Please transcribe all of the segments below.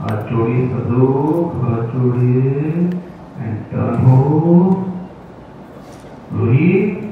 हाथ and turn हो। Rohit.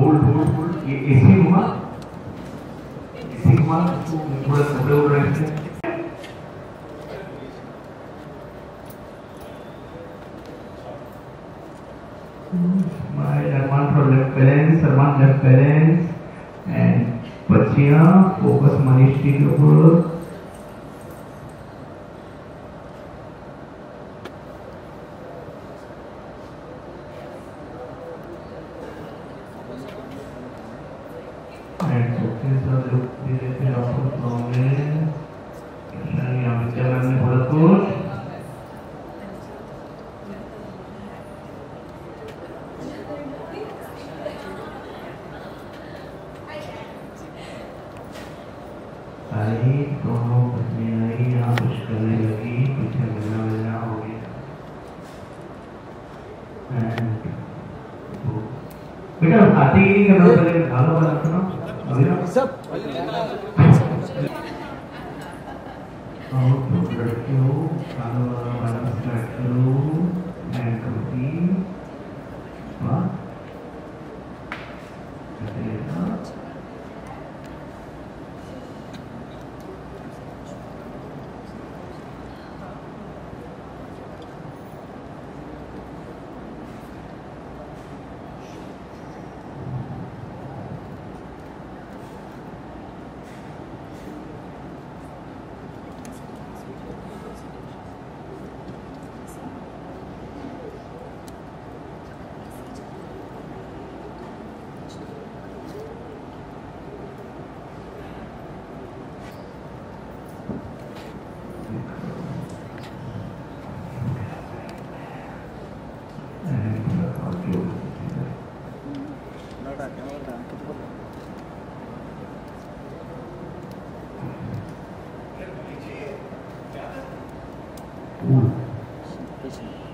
Hold hold hold ये ऐसे हुआ? ऐसे हुआ? थोड़ा कपड़े उड़ रहे थे My Arman from left parents, Arman left parents, and बच्चियाँ focus मनीषी के ऊपर and focus on the आई दोनों पत्नियाँ आई यहाँ कुछ करने लगी पीछे मिलना मिलना हो गया। बेटा आते ही नहीं करना पहले खाना बनाते ना अभी ना। सब। और तो लड़के हो खाना वाना बनाना स्टार्ट करो एंड Cool. ये क्या हो रहा है?